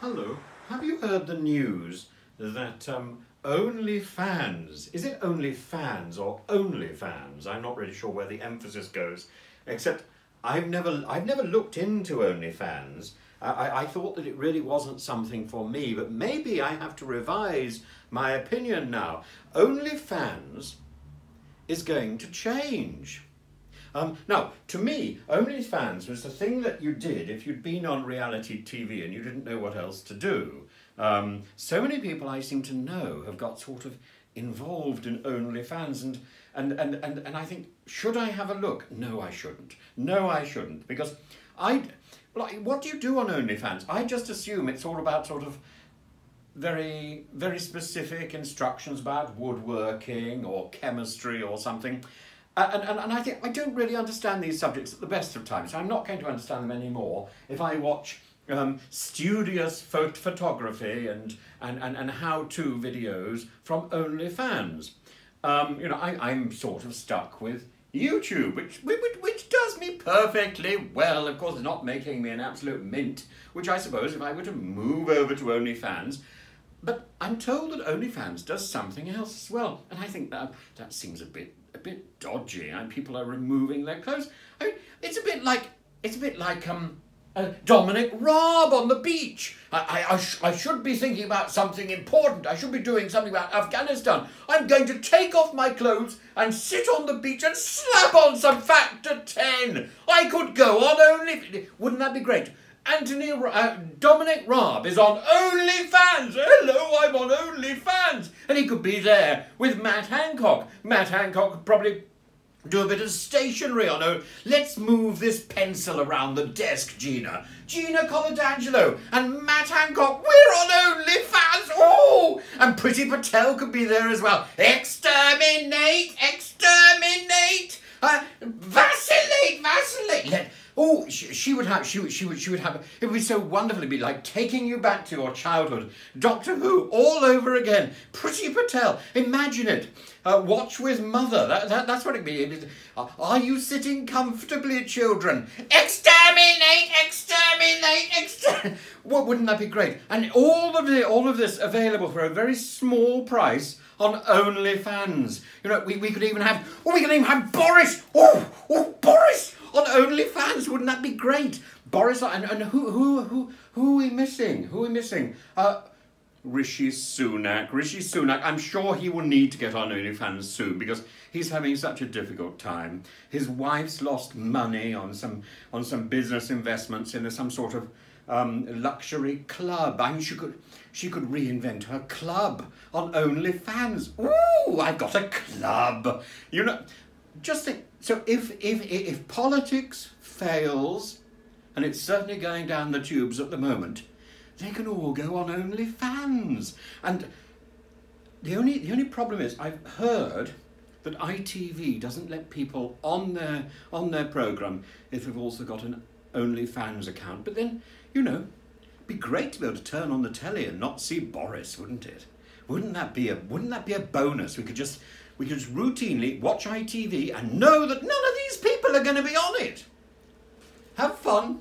Hello. Have you heard the news that um, OnlyFans, is it OnlyFans or OnlyFans? I'm not really sure where the emphasis goes, except I've never, I've never looked into OnlyFans. I, I, I thought that it really wasn't something for me, but maybe I have to revise my opinion now. OnlyFans is going to change. Um, now, to me, OnlyFans was the thing that you did if you'd been on reality TV and you didn't know what else to do. Um, so many people I seem to know have got sort of involved in OnlyFans and, and, and, and, and I think, should I have a look? No, I shouldn't. No, I shouldn't. Because I, like, what do you do on OnlyFans? I just assume it's all about sort of very, very specific instructions about woodworking or chemistry or something. Uh, and, and, and I think I don't really understand these subjects at the best of times. I'm not going to understand them anymore if I watch um, studious phot photography and, and, and, and how-to videos from OnlyFans. Um, you know, I, I'm sort of stuck with YouTube, which, which, which does me perfectly well. Of course, it's not making me an absolute mint, which I suppose if I were to move over to OnlyFans, but I'm told that OnlyFans does something else as well, and I think that that seems a bit a bit dodgy. And people are removing their clothes. I mean, it's a bit like it's a bit like um. Uh, Dominic Raab on the beach. I, I, I, sh I should be thinking about something important. I should be doing something about Afghanistan. I'm going to take off my clothes and sit on the beach and slap on some Factor 10. I could go on only... Wouldn't that be great? Anthony, uh, Dominic Raab is on OnlyFans. Hello, I'm on OnlyFans. And he could be there with Matt Hancock. Matt Hancock could probably do a bit of stationery on oh, let's move this pencil around the desk, Gina. Gina Coladangelo and Matt Hancock, we're on OnlyFans. Oh, and Priti Patel could be there as well. Exterminate, uh, vacillate, vacillate. Let, Oh, she, would have, she, she would, she would have, it would be so wonderful. It'd be like taking you back to your childhood. Doctor Who all over again. Priti Patel, imagine it. Uh, watch with mother, that, that, that's what it'd be. Uh, are you sitting comfortably, children? Exterminate, exterminate. Well, wouldn't that be great? And all of, the, all of this available for a very small price on OnlyFans. You know, we, we could even have, oh, we could even have Boris. Oh, oh, Boris on OnlyFans. Wouldn't that be great? Boris and, and who who who who are we missing? Who are we missing? Uh, Rishi Sunak. Rishi Sunak. I'm sure he will need to get on OnlyFans soon because he's having such a difficult time. His wife's lost money on some on some business investments in some sort of um, luxury club. I mean, she could she could reinvent her club on OnlyFans. Ooh, I got a club. You know, just think, so if, if, if politics fails, and it's certainly going down the tubes at the moment, they can all go on OnlyFans. And the only, the only problem is, I've heard that ITV doesn't let people on their, on their programme if they've also got an OnlyFans account. But then, you know, be great to be able to turn on the telly and not see Boris, wouldn't it? Wouldn't that be a, wouldn't that be a bonus? We could just we could just routinely watch ITV and know that none of these people are going to be on it. Have fun.